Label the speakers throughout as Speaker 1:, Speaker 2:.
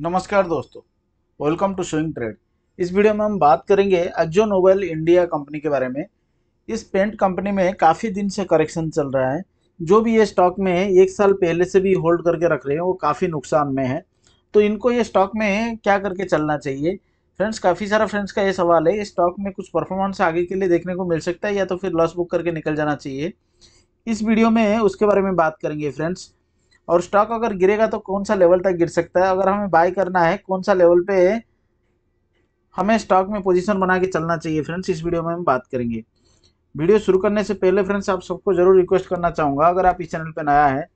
Speaker 1: नमस्कार दोस्तों welcome to showing trade इस वीडियो में हम बात करेंगे एक्जो नोबेल इंडिया कंपनी के बारे में। इस पेंट कंपनी में काफ़ी दिन से करेक्शन चल रहा है। जो भी ये स्टॉक में है, एक साल पहले से भी होल्ड करके रख रहे हैं, वो काफ़ी नुकसान में है। तो इनको ये स्टॉक में क्या करके चलना चाहिए? फ्रेंड्स काफ़ी सारा फ्रेंड्स का ये सवाल है, इस स्टॉक में कुछ परफॉर्मेंस आगे के लिए देखने को मिल सकता है या तो फिर लॉस बुक करके निकल जाना चाहिए? इस वीडियो में उसके बारे में बात करेंगे फ्रेंड्स और स्टॉक अगर गिरेगा तो कौन सा लेवल तक गिर सकता है? अगर हमें बाय करना है, कौन सा लेवल पे हमें स्टॉक में पोजीशन बना के चलना चाहिए फ्रेंड्स इस वीडियो में हम बात करेंगे। वीडियो शुरू करने से पहले फ्रेंड्स आप सबको ज़रूर रिक्वेस्ट करना चाहूँगा। अगर आप इस चैनल पर नया है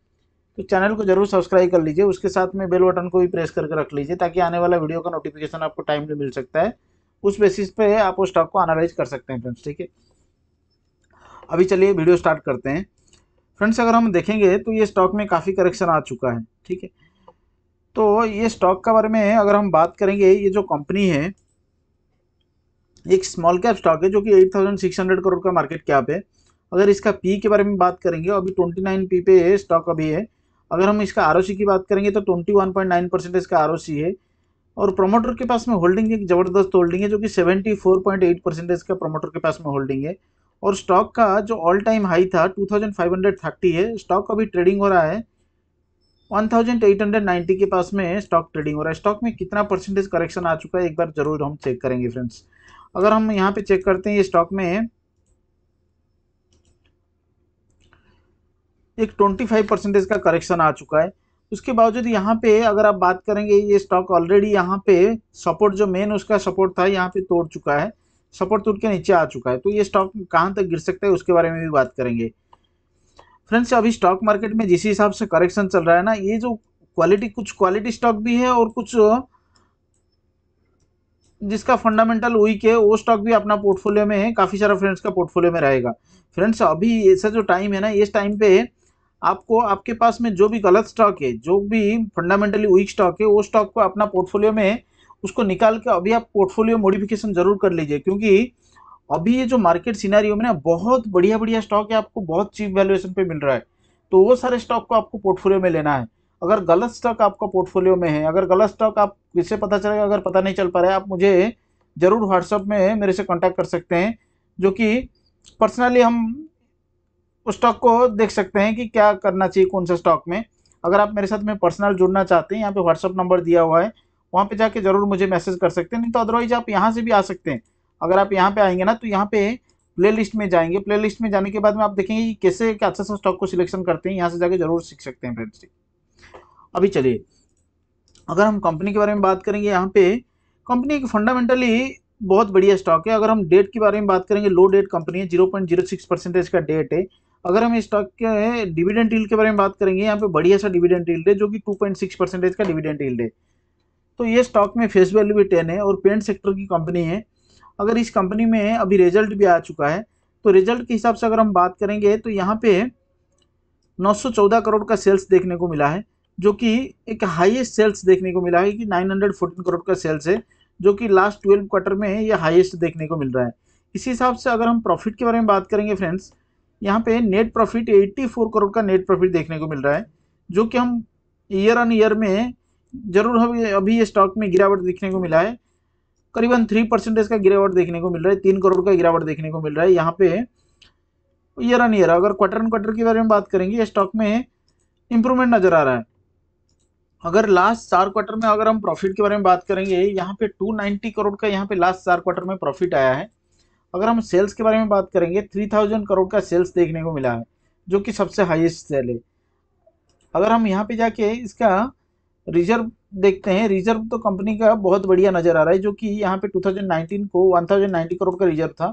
Speaker 1: तो चैनल को ज़रूर सब्सक्राइब कर लीजिए। उसके साथ में बेल बटन को भी प्रेस करके रख लीजिए ताकि आने वाला वीडियो का नोटिफिकेशन आपको टाइम में मिल सकता है। उस बेसिस पे आप उस स्टॉक को एनालाइज कर सकते हैं फ्रेंड्स ठीक है? अभी चलिए वीडियो स्टार्ट करते हैं। फ्रेंड्स, अगर हम देखेंगे तो ये स्टॉक में काफ़ी करेक्शन आ चुका है, ठीक है? तो ये स्टॉक के बारे में अगर हम बात करेंगे, ये जो कंपनी है, एक स्मॉल कैप स्टॉक है, जो कि 8600 करोड़ का मार्केट कैप है। अगर इसका पी के बारे में बात करेंगे, अभी 29 पी पे स्टॉक अभी है। अगर हम इसका आरओसी की बात करेंगे तो 21.9 परसेंटेज का आरओसी है। और प्रोमोटर के पास में होल्डिंग एक ज़बरदस्त होल्डिंग है, जो कि 74.8 परसेंटेज का प्रोमोटर के पास में होल्डिंग है। और स्टॉक का जो ऑल टाइम हाई था 2530 है स्टॉक अभी ट्रेडिंग हो रहा है 1890 के पास में स्टॉक ट्रेडिंग हो रहा है। स्टॉक में कितना परसेंटेज करेक्शन आ चुका है, एक बार ज़रूर हम चेक करेंगे फ्रेंड्स अगर हम यहाँ पे चेक करते हैं ये स्टॉक में, एक 25 परसेंटेज का करेक्शन आ चुका है। उसके बावजूद यहाँ पे अगर आप बात करेंगे, ये स्टॉक ऑलरेडी यहाँ पे सपोर्ट जो मेन उसका सपोर्ट था, यहाँ पे तोड़ चुका है। सपोर्ट टूट के नीचे आ चुका है। तो ये स्टॉक कहाँ तक गिर सकता है उसके बारे में भी बात करेंगे। फ्रेंड्स अभी स्टॉक मार्केट में जिस हिसाब से करेक्शन चल रहा है ना, ये जो क्वालिटी कुछ क्वालिटी स्टॉक भी है और कुछ, जिसका फंडामेंटल वीक है, वो स्टॉक भी अपना पोर्टफोलियो में है। काफ़ी सारा फ्रेंड्स का पोर्टफोलियो में रहेगा। फ्रेंड्स अभी ऐसा जो टाइम है ना, इस टाइम पे आपको, आपके पास में जो भी गलत स्टॉक है, जो भी फंडामेंटली वीक स्टॉक है, वो स्टॉक को अपना पोर्टफोलियो में उसको निकाल के अभी आप पोर्टफोलियो मॉडिफिकेशन ज़रूर कर लीजिए, क्योंकि अभी ये जो मार्केट सिनारियो में ना बहुत बढ़िया बढ़िया स्टॉक है, आपको बहुत चीप वैल्यूएशन पे मिल रहा है। तो वो सारे स्टॉक को आपको पोर्टफोलियो में लेना है। अगर गलत स्टॉक आपका पोर्टफोलियो में है, अगर गलत स्टॉक आप किससे पता चलेगा, अगर पता नहीं चल पा रहा है, आप मुझे ज़रूर व्हाट्सअप में मेरे से कॉन्टैक्ट कर सकते हैं, जो कि पर्सनली हम उस स्टॉक को देख सकते हैं कि क्या करना चाहिए कौन सा स्टॉक में। अगर आप मेरे साथ में पर्सनल जुड़ना चाहते हैं, यहाँ पे व्हाट्सअप नंबर दिया हुआ है वहाँ पे जाके ज़रूर मुझे मैसेज कर सकते हैं, नहीं तो अदरवाइज़ आप यहाँ से भी आ सकते हैं। अगर आप यहाँ पे आएँगे ना तो यहाँ पे प्ले लिस्ट में जाएँगे। प्ले लिस्ट में जाने के बाद में आप देखेंगे कि कैसे, क्या अच्छा सा स्टॉक को सिलेक्शन करते हैं, यहाँ से जाके ज़रूर सीख सकते हैं फ्रेंड्स अभी चलिए, अगर हम कंपनी के बारे में बात करेंगे, यहाँ पे कंपनी एक फंडामेंटली बहुत बढ़िया स्टॉक है। अगर हम डेट के बारे में बात करेंगे लो डेट कंपनी है zero point zero six percentage का डेट है। अगर हम स्टॉक के डिविडेंड ईल्ड के बारे में बात करेंगे, यहाँ पे बढ़िया सा डिविडेंड ईल्ड है, जो कि टू पॉइंट सिक्स परसेंटेज का डिविडेंड ईल्ड है। तो ये स्टॉक में फेस वैल्यू भी टेन है और पेंट सेक्टर की कंपनी है। अगर इस कंपनी में अभी रिज़ल्ट भी आ चुका है तो रिज़ल्ट के हिसाब से अगर हम बात करेंगे तो यहाँ पे 914 करोड़ का सेल्स देखने को मिला है, जो कि एक हाईएस्ट सेल्स देखने को मिला है कि 914 करोड़ का सेल्स है, जो कि लास्ट ट्वेल्व क्वार्टर में ये हाईएस्ट देखने को मिल रहा है। इसी हिसाब से अगर हम प्रॉफिट के बारे में बात करेंगे फ्रेंड्स यहाँ पे नेट प्रॉफिट 84 करोड़ का नेट प्रॉफिट देखने को मिल रहा है, जो कि हम ईयर ऑन ईयर में ज़रूर अभी अभी ये स्टॉक में गिरावट देखने को मिला है। करीबन थ्री परसेंटेज का गिरावट देखने को मिल रहा है। तीन करोड़ का गिरावट देखने को मिल रहा है। यहाँ पे ईयर ऑन ईयर अगर क्वार्टर एन क्वार्टर के बारे में बात करेंगे, ये स्टॉक में इंप्रूवमेंट नज़र आ रहा है। अगर लास्ट चार क्वार्टर में अगर हम प्रॉफिट के बारे में बात करेंगे, यहाँ पे 290 करोड़ का यहाँ पे लास्ट चार क्वार्टर में प्रॉफिट आया है। अगर हम सेल्स के बारे में बात करेंगे 3000 करोड़ का सेल्स देखने को मिला है, जो कि सबसे हाईएस्ट सेल है। अगर हम यहाँ पे जाके इसका रिज़र्व देखते हैं। रिज़र्व तो कंपनी का बहुत बढ़िया नज़र आ रहा है, जो कि यहाँ पे 2019 को 1090 करोड़ का रिज़र्व था।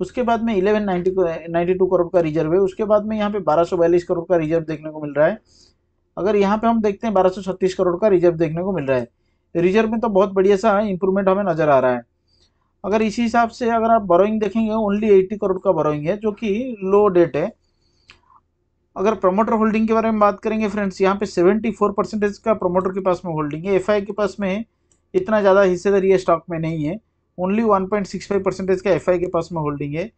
Speaker 1: उसके बाद में 1190 92 करोड़ का रिज़र्व है। उसके बाद में यहाँ पे बारह करोड़ का रिज़र्व देखने को मिल रहा है। अगर यहाँ पे हम देखते हैं, बारह करोड़ का रिज़र्व देखने को मिल रहा है। रिज़र्व में तो बहुत बढ़िया सा इंप्रूवमेंट हमें नज़र आ रहा है। अगर इसी हिसाब से अगर आप बोरोइंग देखेंगे ओनली एट्टी करोड़ का बोरोइंग है, जो कि लो डेट है। अगर प्रमोटर होल्डिंग के बारे में बात करेंगे फ्रेंड्स यहाँ पे 74 परसेंटेज का प्रमोटर के पास में होल्डिंग है। एफ़ के पास में इतना ज़्यादा हिस्सेदारी है स्टॉक में नहीं है। ओनली 1.65 परसेंटेज का एफआई के पास में होल्डिंग है।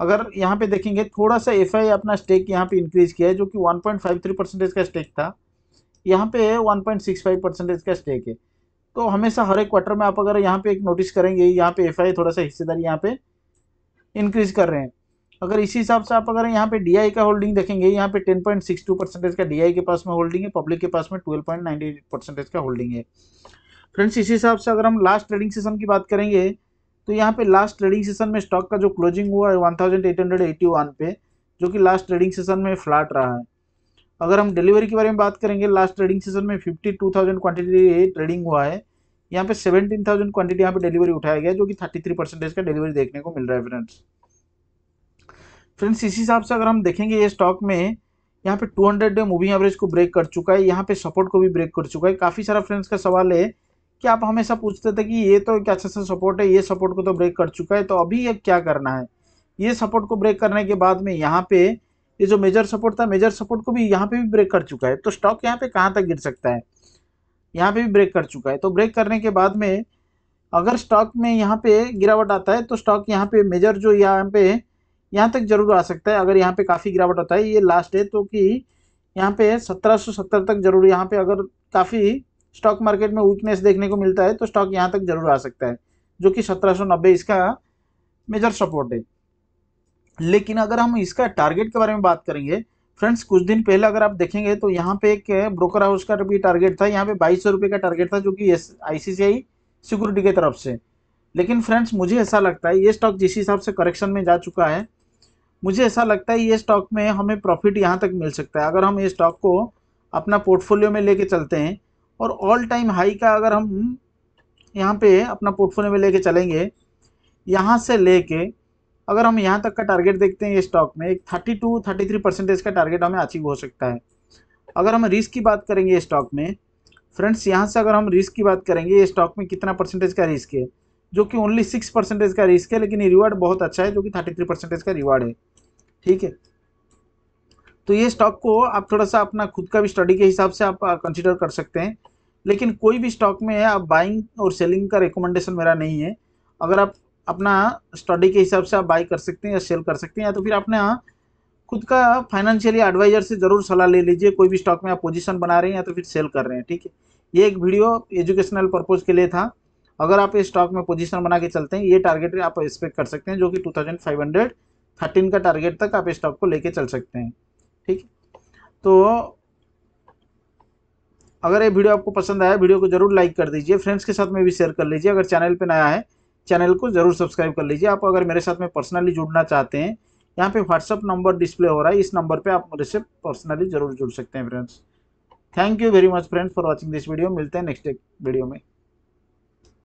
Speaker 1: अगर यहाँ पे देखेंगे, थोड़ा सा एफआई अपना स्टेक यहाँ पे इंक्रीज किया है, जो कि 1.53 परसेंटेज का स्टेक था। यहाँ पे 1.65 परसेंटेज का स्टेक है। तो हमेशा हर एक क्वार्टर में आप अगर यहाँ पे एक नोटिस करेंगे, यहाँ पे एफ़ थोड़ा सा हिस्सेदारी यहाँ पे इंक्रीज कर रहे हैं। अगर इसी हिसाब से आप अगर यहाँ पे डीआई का होल्डिंग देखेंगे यहाँ पे 10.62 परसेंटेज का डीआई के पास में होल्डिंग है पब्लिक के पास में 12.98 परसेंटेज का होल्डिंग है। फ्रेंड्स इसी हिसाब से अगर हम लास्ट ट्रेडिंग सेशन की बात करेंगे तो यहाँ पे लास्ट ट्रेडिंग सेशन में स्टॉक का जो क्लोजिंग हुआ है वन पे जो कि लास्ट ट्रेडिंग सेशन में फ्लैट रहा है। अगर हम डिलीवरी के बारे में बात करेंगे लास्ट ट्रेडिंग सेशन में 52,000 क्वांटिटी ट्रेडिंग हुआ है। यहाँ पे 17,000 क्वांटिटी यहाँ पे डिलीवरी उठाया गया जो कि 33 परसेंटेज का डिलीवरी देखने को मिल रहा है फ्रेंड्स फ्रेंड्स, इसी हिसाब से अगर हम देखेंगे ये स्टॉक में, यहाँ पे 200 डे मूविंग एवरेज को ब्रेक कर चुका है, यहाँ पे सपोर्ट को भी ब्रेक कर चुका है। काफ़ी सारा फ्रेंड्स का सवाल है कि आप हमेशा पूछते थे कि ये तो क्या अच्छा सा सपोर्ट है, ये सपोर्ट को तो ब्रेक कर चुका है तो अभी ये क्या करना है? ये सपोर्ट को ब्रेक करने के बाद में यहाँ पे ये जो मेजर सपोर्ट था मेजर सपोर्ट को भी यहाँ पे भी ब्रेक कर चुका है। तो स्टॉक यहाँ पे कहाँ तक गिर सकता है? यहाँ पे भी ब्रेक कर चुका है। तो ब्रेक करने के बाद में अगर स्टॉक में यहाँ पे गिरावट आता है तो स्टॉक यहाँ पे मेजर जो यहाँ पे यहाँ तक ज़रूर आ सकता है, अगर यहाँ पे काफ़ी गिरावट होता है, ये लास्ट है तो कि यहाँ पे सत्रह सौ सत्तर तक ज़रूर यहाँ पे अगर काफ़ी स्टॉक मार्केट में वीकनेस देखने को मिलता है तो स्टॉक यहाँ तक ज़रूर आ सकता है, जो कि सत्रह सौ नब्बे इसका मेजर सपोर्ट है। लेकिन अगर हम इसका टारगेट के बारे में बात करेंगे फ्रेंड्स कुछ दिन पहले अगर आप देखेंगे तो यहाँ पे एक ब्रोकर हाउस का भी टारगेट था, यहाँ पे बाईस सौ का टारगेट था, जो कि एस आई सिक्योरिटी की तरफ़ से। लेकिन फ्रेंड्स मुझे ऐसा लगता है, ये स्टॉक जिस हिसाब से करेक्शन में जा चुका है मुझे ऐसा लगता है ये स्टॉक में हमें प्रॉफिट यहाँ तक मिल सकता है। अगर हम ये स्टॉक को अपना पोर्टफोलियो में लेके चलते हैं और ऑल टाइम हाई का अगर हम यहाँ पे अपना पोर्टफोलियो में लेके चलेंगे, यहाँ से लेके अगर हम यहाँ तक का टारगेट देखते हैं ये स्टॉक में, एक thirty two thirty three percentage का टारगेट हमें अचीव हो सकता है। अगर हम रिस्क की बात करेंगे स्टॉक में फ्रेंड्स यहाँ से अगर हम रिस्क की बात करेंगे, ये स्टॉक में कितना परसेंटेज का रिस्क है? जो कि ओनली सिक्स परसेंटेज का रिस्क है, लेकिन रिवार्ड बहुत अच्छा है, जो कि थर्टी थ्री परसेंटेज का रिवार्ड है। ठीक है? तो ये स्टॉक को आप थोड़ा सा अपना खुद का भी स्टडी के हिसाब से आप कंसिडर कर सकते हैं। लेकिन कोई भी स्टॉक में आप बाइंग और सेलिंग का रिकमेंडेशन मेरा नहीं है। अगर आप अपना स्टडी के हिसाब से आप बाई कर सकते हैं या सेल कर सकते हैं, या तो फिर अपने खुद का फाइनेंशियली एडवाइजर से ज़रूर सलाह ले लीजिए, कोई भी स्टॉक में आप पोजीशन बना रहे हैं या तो फिर सेल कर रहे हैं, ठीक है? ये एक वीडियो एजुकेशनल पर्पज़ के लिए था। अगर आप इस स्टॉक में पोजीशन बना के चलते हैं, ये टारगेट आप एक्सपेक्ट कर सकते हैं, जो कि two thousand five hundred thirteen का टारगेट तक आप स्टॉक को लेके चल सकते हैं, ठीक तो अगर ये वीडियो आपको पसंद आया वीडियो को ज़रूर लाइक कर दीजिए फ्रेंड्स के साथ में भी शेयर कर लीजिए। अगर चैनल पे नया है चैनल को ज़रूर सब्सक्राइब कर लीजिए। आप अगर मेरे साथ में पर्सनली जुड़ना चाहते हैं, यहाँ पे व्हाट्सअप नंबर डिस्प्ले हो रहा है, इस नंबर पे आप मेरे से पर्सनली ज़रूर जुड़ सकते हैं friends thank you very much friends for watching this video मिलते हैं नेक्स्ट वीडियो में।